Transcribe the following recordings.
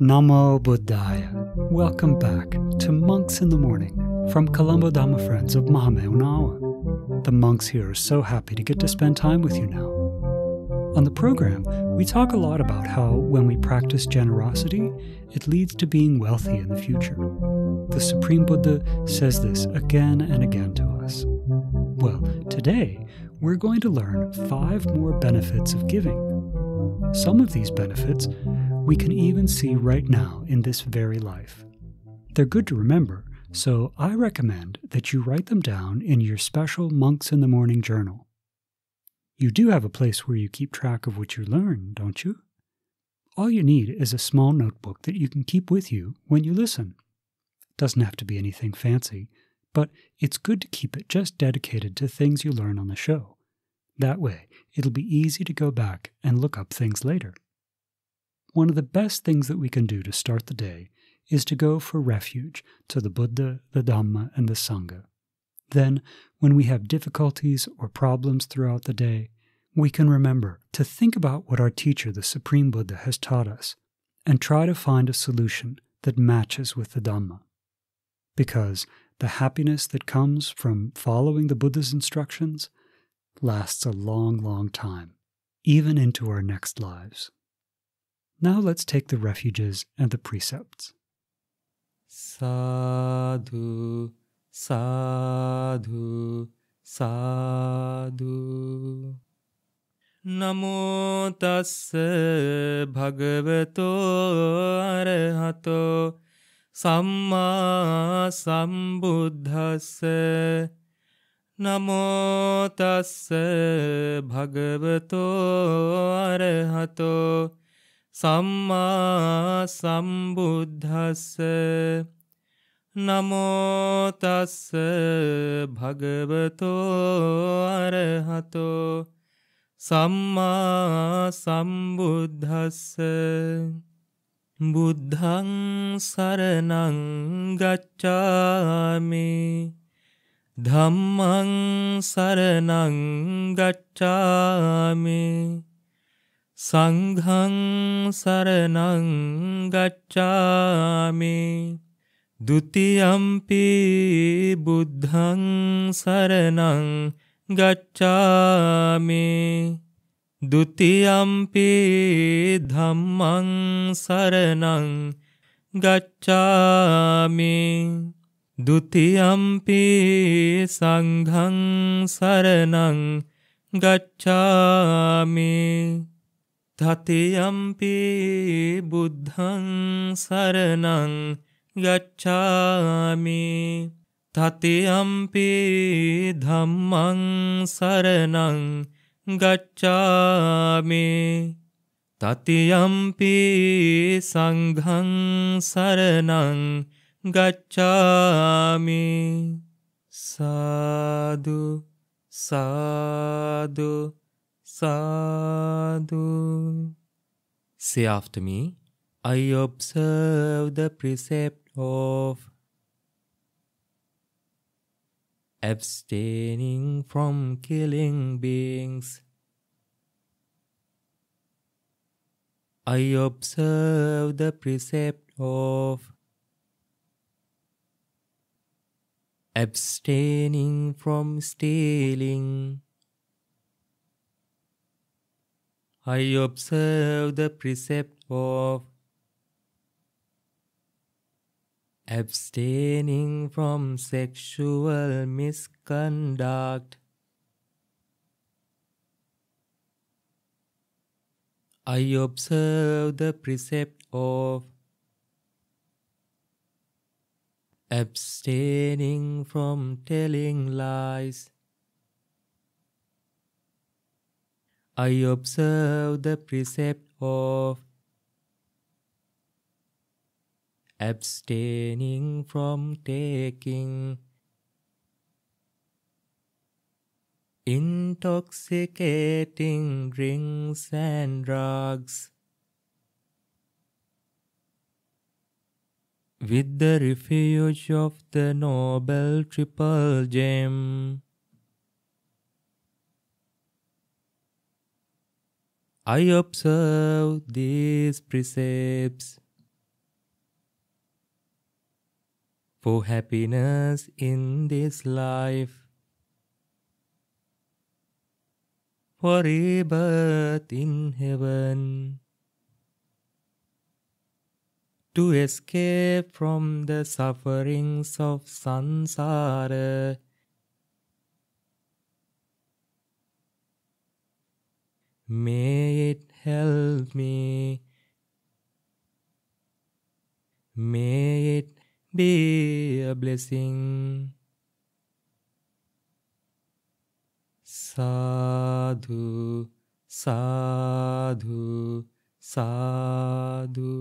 Namo Buddhaya. Welcome back to Monks in the Morning from Colombo Dhamma Friends of Mahamevnawa. The monks here are so happy to get to spend time with you now. On the program, we talk a lot about how when we practice generosity, it leads to being wealthy in the future. The Supreme Buddha says this again and again to us. Well, today, we're going to learn five more benefits of giving. Some of these benefits we can even see right now in this very life. They're good to remember, so I recommend that you write them down in your special Monks in the Morning journal. You do have a place where you keep track of what you learn, don't you? All you need is a small notebook that you can keep with you when you listen. It doesn't have to be anything fancy, but it's good to keep it just dedicated to things you learn on the show. That way, it'll be easy to go back and look up things later. One of the best things that we can do to start the day is to go for refuge to the Buddha, the Dhamma, and the Sangha. Then, when we have difficulties or problems throughout the day, we can remember to think about what our teacher, the Supreme Buddha, has taught us and try to find a solution that matches with the Dhamma. Because the happiness that comes from following the Buddha's instructions lasts a long, long time, even into our next lives. Now let's take the refuges and the precepts. Sadhu, සාධු සාධු නමෝතස්ස භගවතෝ අරහතෝ. සම්මා සම්බුද්ධස්ස නමෝතස්ස භගවතෝ අරහතෝ. සම්මා සම්බුද්ධස්ස නමෝතස්ස භගවතෝ අරහතෝ සම්මා සම්බුද්ධස්ස බුද්ධං සරණං ගච්ඡාමි ධම්මං සරණං ගච්ඡාමි සංඝං සරණං ගච්ඡාමි දුතියම්පි බුද්ධං සරණං ගච්ඡාමේ. දුතියම්පි ධම්මං සරණං ගච්ඡාමේ. දුතියම්පි සංඝං සරණං ගච්ඡාමේ. තතියම්පි බුද්ධං සරණං ගච්ඡාමි තතියම්පි ධම්මං සරණං ගච්ඡාමි තතියම්පි සංඝං සරණං ගච්ඡාමි සාදු සාදු Sadhu. Say after me, I observe the precept of abstaining from killing beings. I observe the precept of abstaining from stealing. I observe the precept of abstaining from sexual misconduct. I observe the precept of abstaining from telling lies. I observe the precept of abstaining from taking intoxicating drinks and drugs. with the refuge of the noble triple gem. I observe these precepts for happiness in this life, for rebirth in heaven to escape from the sufferings of samsara. May it help me. May it be a blessing. Sadhu, sadhu, sadhu.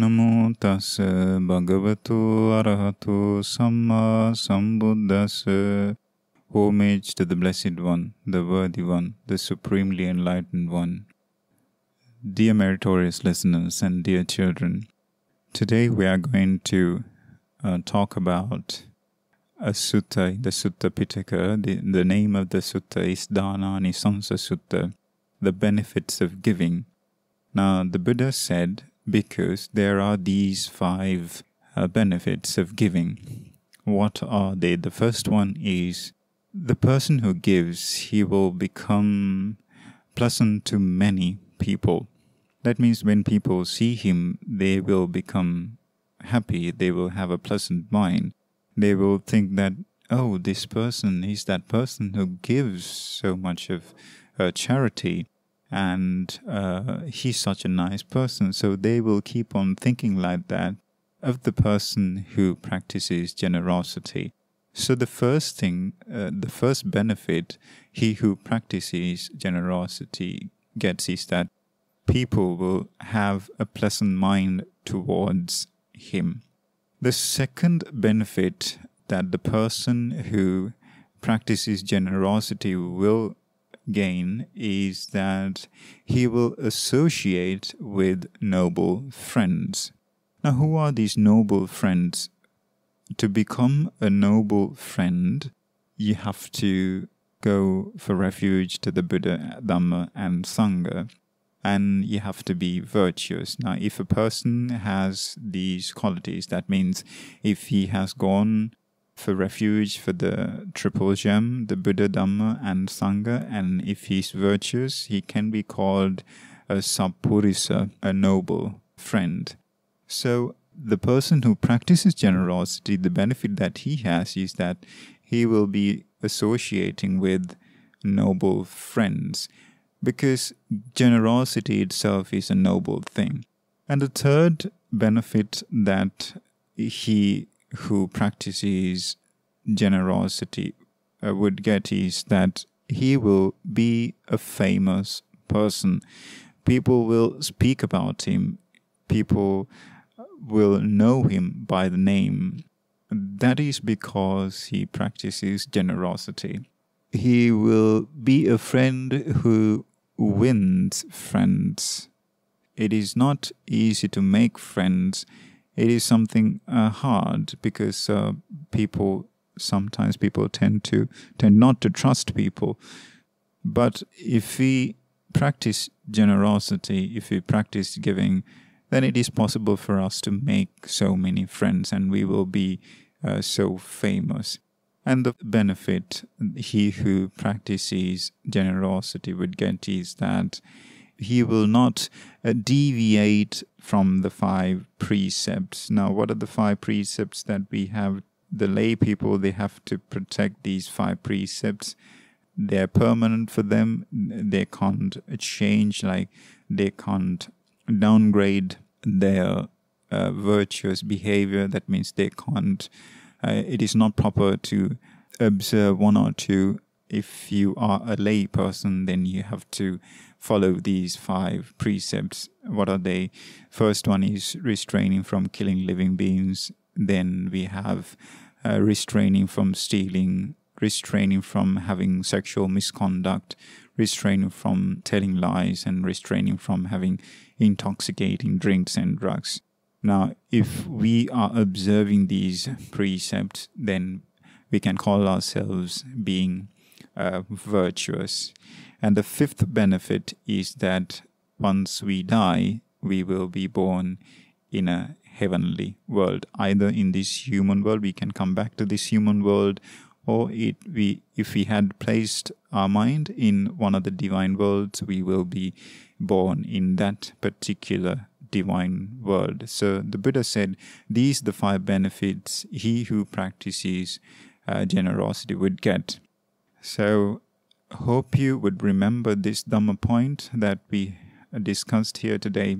නමෝ තස් භගවතු අරහතු සම්මා සම්බුද්දස්ස Homage to the Blessed One, the Worthy One, the Supremely Enlightened One. Dear meritorious listeners and dear children, today we are going to uh, talk about a sutta, the Sutta Pitaka. The, the name of the sutta is Dānānisaṃsa Sutta, the benefits of giving. Now, the Buddha said because there are these five uh, benefits of giving. What are they? The first one is the person who gives, he will become pleasant to many people. That means when people see him, they will become happy, they will have a pleasant mind. They will think that, oh, this person is that person who gives so much of uh, charity and uh, he's such a nice person. So they will keep on thinking like that of the person who practices generosity. So the first thing, uh, the first benefit he who practices generosity gets is that people will have a pleasant mind towards him. The second benefit that the person who practices generosity will gain is that he will associate with noble friends. Now, who are these noble friends? To become a noble friend, you have to go for refuge to the Buddha, Dhamma, and Sangha, and you have to be virtuous. Now, if a person has these qualities, that means if he has gone for refuge for the triple gem, the Buddha, Dhamma, and Sangha. And if he's virtuous, he can be called a sappurisa, a noble friend. So the person who practices generosity, the benefit that he has is that he will be associating with noble friends because generosity itself is a noble thing. And the third benefit that he who practices generosity uh, would get is that he will be a famous person. People will speak about him. People will know him by the name. That is because he practices generosity. He will be a friend who wins friends. It is not easy to make friends it is something uh, hard because uh, people sometimes people tend to tend not to trust people. But if we practice generosity, if we practice giving, then it is possible for us to make so many friends and we will be uh, so famous. And the benefit he who practices generosity would get is that he will not uh, deviate from the five precepts. Now, what are the five precepts that we have? The lay people, they have to protect these five precepts. They're permanent for them. They can't change, like, they can't downgrade their uh, virtuous behavior. That means they can't, uh, it is not proper to observe one or two. If you are a lay person, then you have to follow these five precepts. What are they? First one is restraining from killing living beings. Then we have uh, restraining from stealing, restraining from having sexual misconduct, restraining from telling lies and restraining from having intoxicating drinks and drugs. Now, if we are observing these precepts, then we can call ourselves being uh, virtuous. And the fifth benefit is that once we die, we will be born in a heavenly world. Either in this human world, we can come back to this human world, or it we if we had placed our mind in one of the divine worlds, we will be born in that particular divine world. So the Buddha said, These the five benefits he who practices uh, generosity would get. So hope you would remember this Dhamma point that we discussed here today.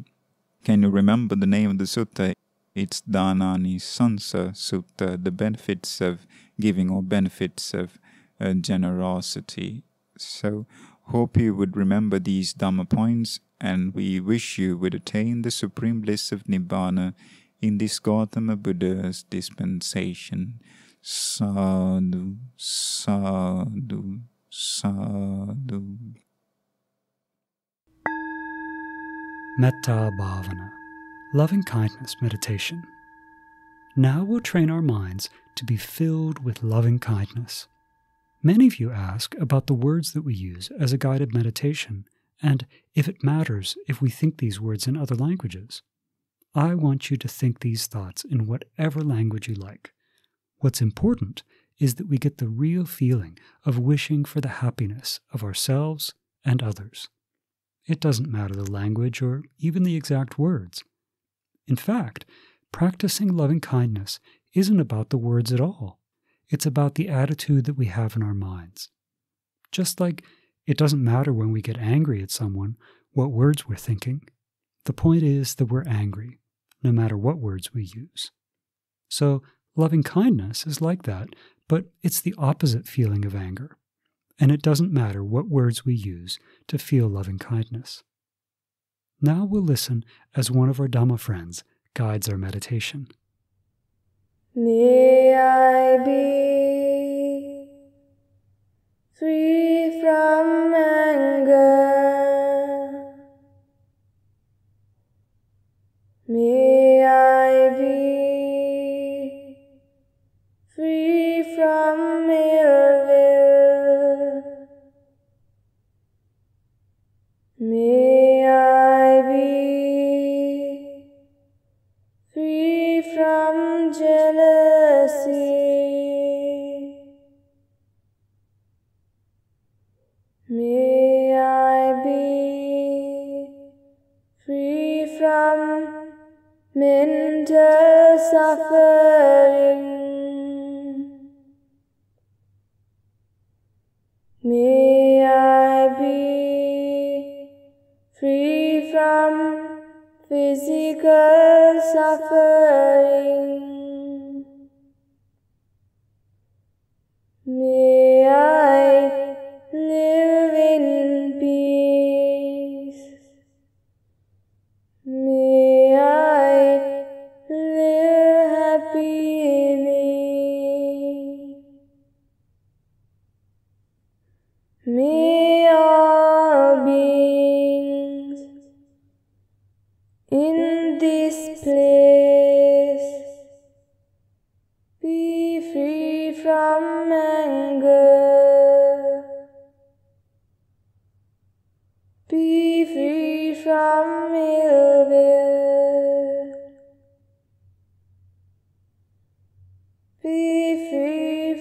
Can you remember the name of the sutta? It's Dānānisaṃsa Sutta, the benefits of giving or benefits of uh, generosity. So, hope you would remember these Dhamma points, and we wish you would attain the supreme bliss of Nibbana in this Gautama Buddha's dispensation. Sadhu, sadhu, sadhu. Metta Bhavana, loving kindness meditation. Now we'll train our minds to be filled with loving kindness. Many of you ask about the words that we use as a guided meditation and if it matters if we think these words in other languages. I want you to think these thoughts in whatever language you like. What's important is that we get the real feeling of wishing for the happiness of ourselves and others. It doesn't matter the language or even the exact words. In fact, practicing loving kindness isn't about the words at all. It's about the attitude that we have in our minds. Just like it doesn't matter when we get angry at someone what words we're thinking, the point is that we're angry, no matter what words we use. So Loving kindness is like that, but it's the opposite feeling of anger. And it doesn't matter what words we use to feel loving kindness. Now we'll listen as one of our Dhamma friends guides our meditation. May I be free from anger. May I be free from physical suffering.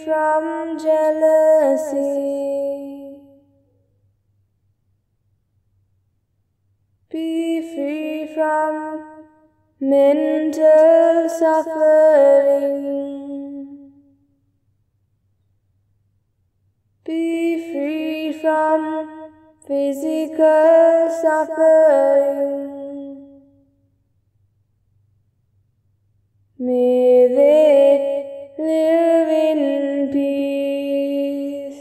From jealousy. Be free from mental suffering. Be free from physical suffering. May they living in peace.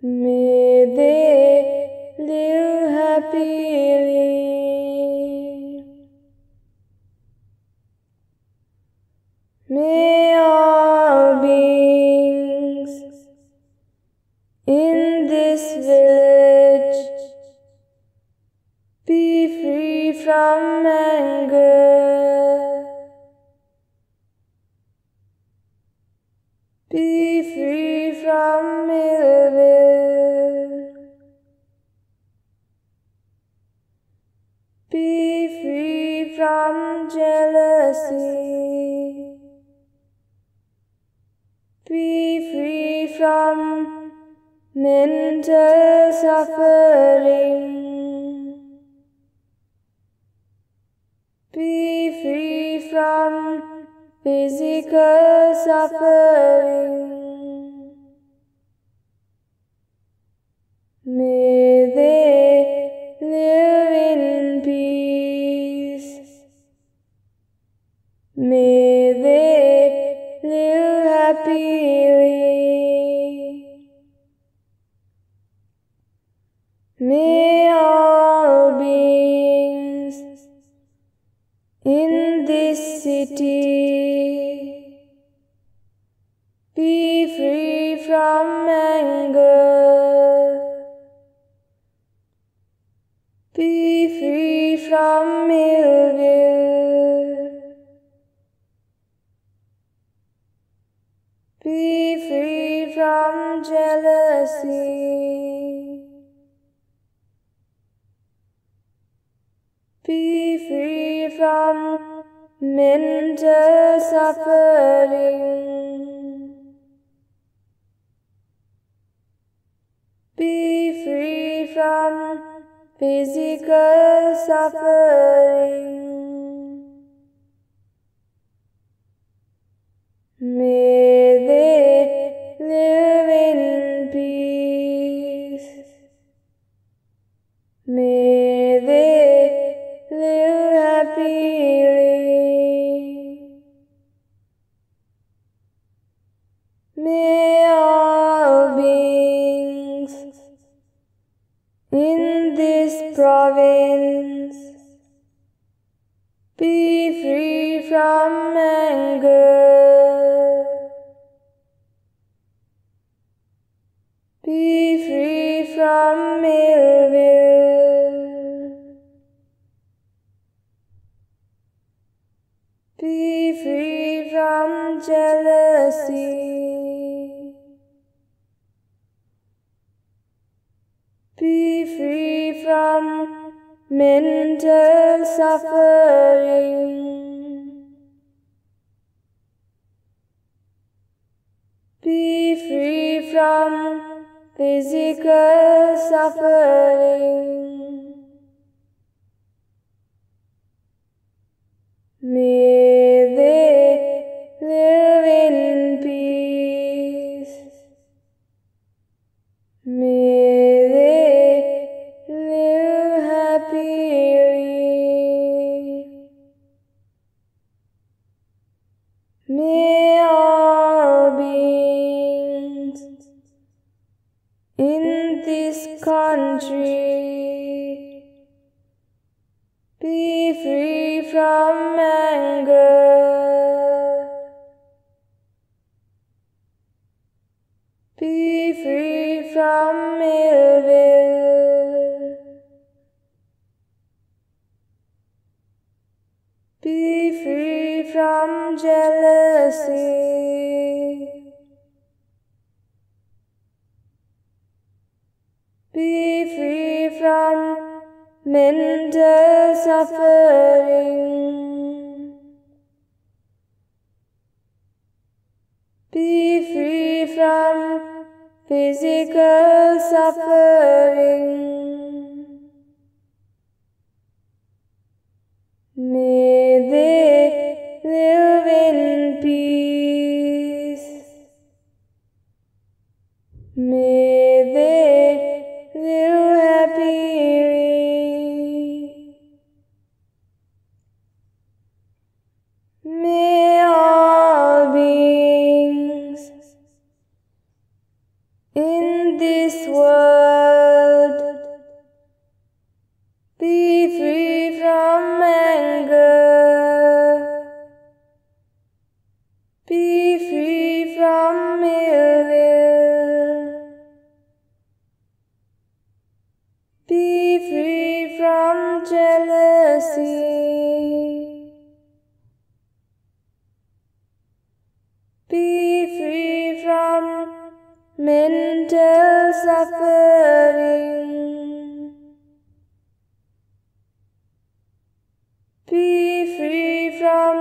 May they live happily. May all beings in this village be free from anger. Be free from ill. Be free from jealousy. Be free from mental suffering. Be free from physical suffering. May they live in peace. May Be free from physical suffering. May Be free from jealousy. Be free from mental suffering. Be free from physical suffering. May they live in peace. May they live happily. May all beings in this country be free from anger. Be free from ill will. Be free from jealousy. Be free from mental suffering. Be free from physical suffering. May mental suffering. Be free from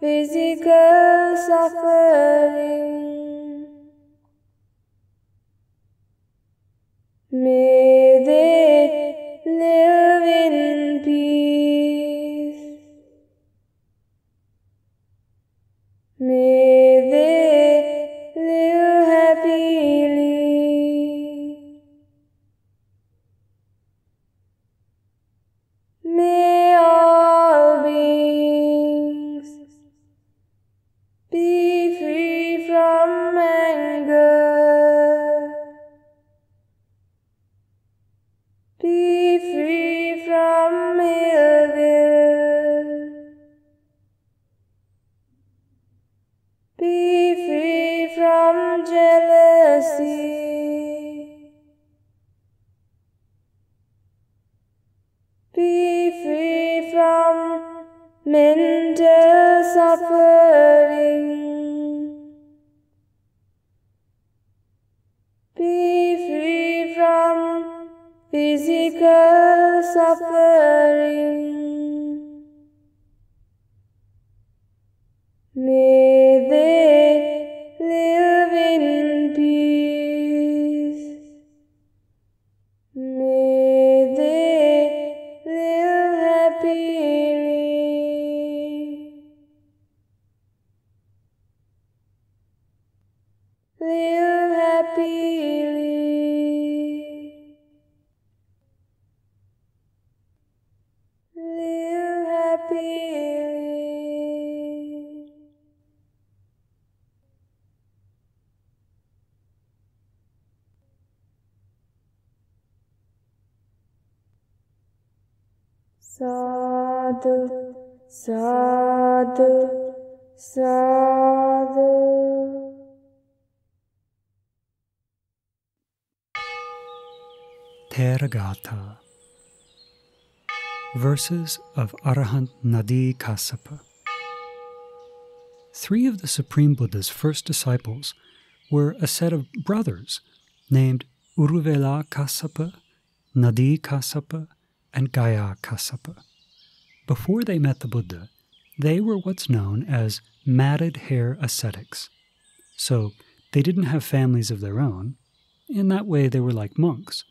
physical suffering. May they live Sadhu, sadhu. Theragatha. Verses of Arahant Nadi Kassapa. Three of the Supreme Buddha's first disciples were a set of brothers named Uruvela Kassapa, Nadi Kassapa, and Gaya Kassapa. Before they met the Buddha, they were what's known as matted hair ascetics. So they didn't have families of their own. In that way, they were like monks.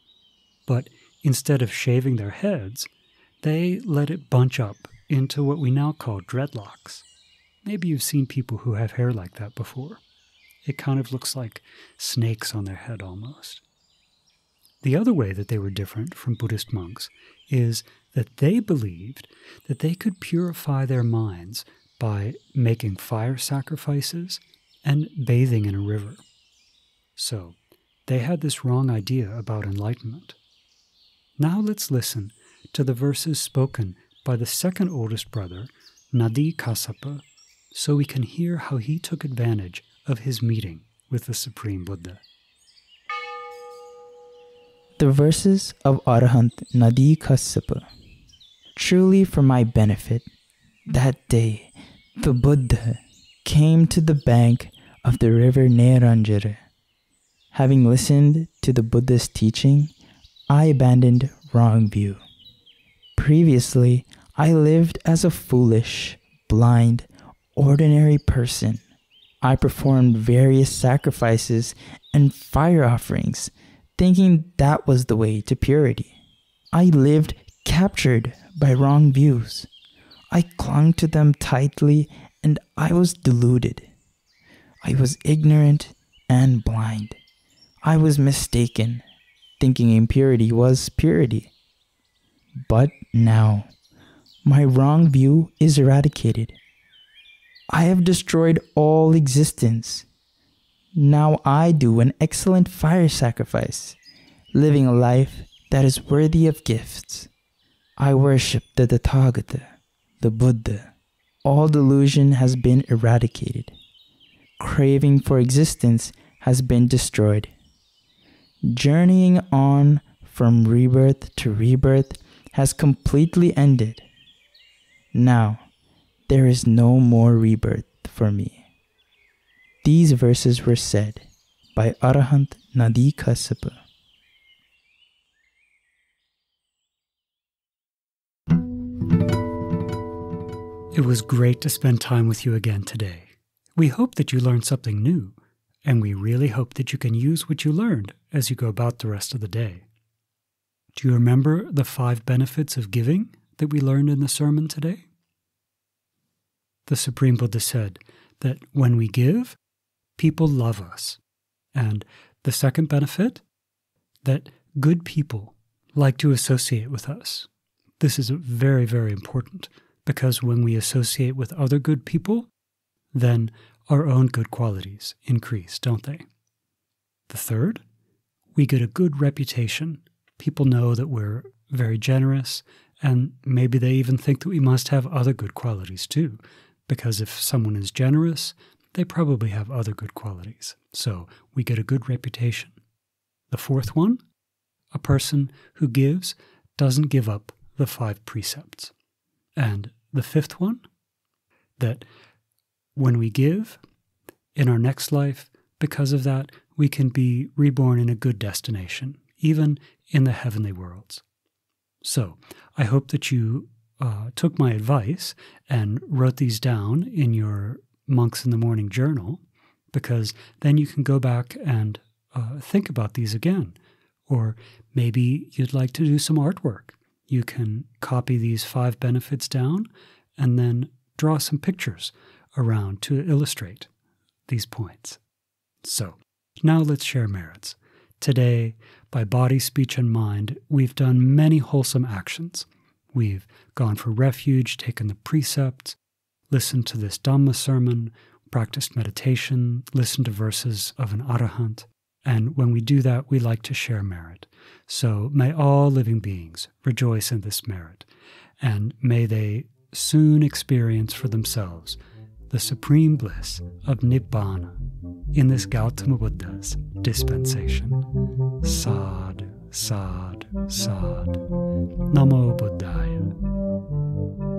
But instead of shaving their heads, they let it bunch up into what we now call dreadlocks. Maybe you've seen people who have hair like that before. It kind of looks like snakes on their head almost. The other way that they were different from Buddhist monks is that they believed that they could purify their minds by making fire sacrifices and bathing in a river. So, they had this wrong idea about enlightenment. Now let's listen to the verses spoken by the second oldest brother, Nadi Kassapa, so we can hear how he took advantage of his meeting with the Supreme Buddha. The verses of Arahant Nadi Kassapa. Truly for my benefit, that day the Buddha came to the bank of the river Neranjara. Having listened to the Buddha's teaching, I abandoned wrong view. Previously, I lived as a foolish, blind, ordinary person. I performed various sacrifices and fire offerings, thinking that was the way to purity. I lived captured by wrong views. I clung to them tightly and I was deluded. I was ignorant and blind. I was mistaken, thinking impurity was purity. But now, my wrong view is eradicated. I have destroyed all existence. Now I do an excellent fire sacrifice, living a life that is worthy of gifts. I worship the Tathagata, the Buddha. All delusion has been eradicated. Craving for existence has been destroyed. Journeying on from rebirth to rebirth has completely ended. Now, there is no more rebirth for me. These verses were said by Arahant Nadi It was great to spend time with you again today. We hope that you learned something new, and we really hope that you can use what you learned as you go about the rest of the day. Do you remember the five benefits of giving that we learned in the sermon today? The Supreme Buddha said that when we give, people love us. And the second benefit, that good people like to associate with us. This is very, very important because when we associate with other good people, then our own good qualities increase, don't they? The third, we get a good reputation. People know that we're very generous, and maybe they even think that we must have other good qualities too, because if someone is generous, they probably have other good qualities. So we get a good reputation. The fourth one, a person who gives doesn't give up the five precepts. And the fifth one, that when we give in our next life, because of that, we can be reborn in a good destination, even in the heavenly worlds. So I hope that you uh, took my advice and wrote these down in your Monks in the Morning journal, because then you can go back and uh, think about these again. Or maybe you'd like to do some artwork you can copy these five benefits down and then draw some pictures around to illustrate these points. So, now let's share merits. Today, by body, speech, and mind, we've done many wholesome actions. We've gone for refuge, taken the precepts, listened to this Dhamma sermon, practiced meditation, listened to verses of an Arahant, and when we do that, we like to share merit. So may all living beings rejoice in this merit, and may they soon experience for themselves the supreme bliss of Nibbana in this Gautama Buddha's dispensation. Sadhu, sadhu, sadhu. Namo Buddhaya.